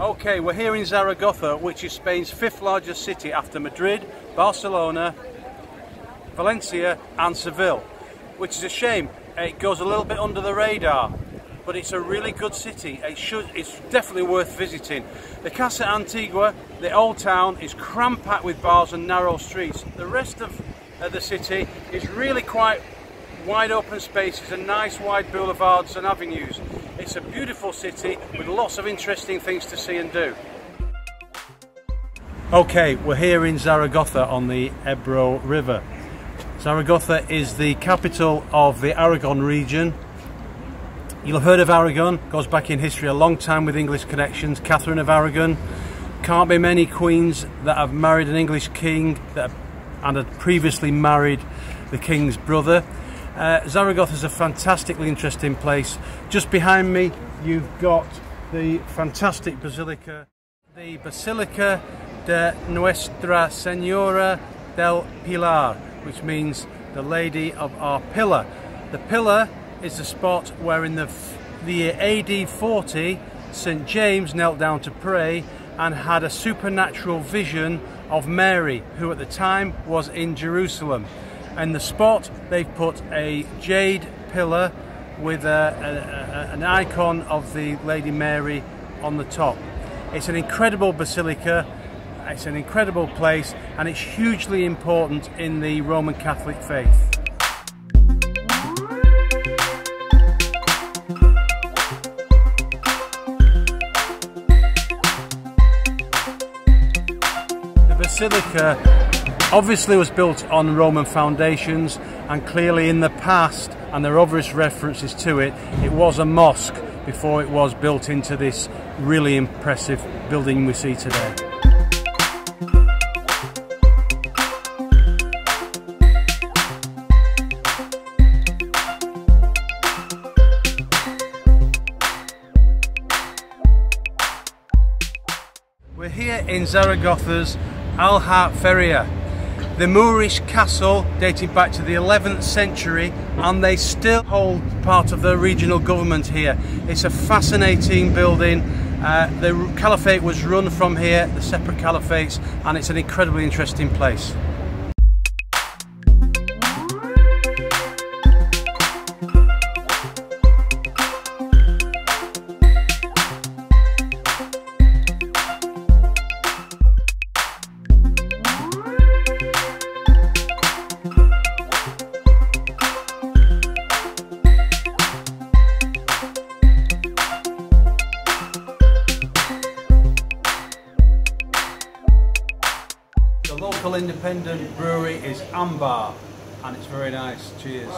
Okay, we're here in Zaragoza, which is Spain's fifth largest city after Madrid, Barcelona, Valencia and Seville, which is a shame. It goes a little bit under the radar, but it's a really good city. It should, it's definitely worth visiting. The Casco Antiguo, the old town, is cram-packed with bars and narrow streets. The rest of the city is really quite wide open spaces and nice wide boulevards and avenues. It's a beautiful city with lots of interesting things to see and do. Okay, we're here in Zaragoza on the Ebro River. Zaragoza is the capital of the Aragon region. You'll have heard of Aragon, goes back in history a long time with English connections. Catherine of Aragon. Can't be many queens that have married an English king that and had previously married the king's brother. Uh, Zaragoza is a fantastically interesting place. Just behind me, you've got the fantastic basilica, the Basilica de Nuestra Senora del Pilar, which means the Lady of our Pillar. The pillar is the spot where in the, the year AD 40, St James knelt down to pray and had a supernatural vision of Mary, who at the time was in Jerusalem. And the spot they've put a jade pillar with a, a, a, an icon of the Lady Mary on the top. It's an incredible basilica, it's an incredible place, and it's hugely important in the Roman Catholic faith. The basilica obviously was built on Roman foundations and clearly in the past, and there are obvious references to it, it was a mosque before it was built into this really impressive building we see today. We're here in Zaragoza's Aljaferia the Moorish castle dating back to the 11th century and they still hold part of the regional government here. It's a fascinating building. Uh, the caliphate was run from here, the separate caliphates, and it's an incredibly interesting place. The local independent brewery is Ambar and it's very nice. Cheers.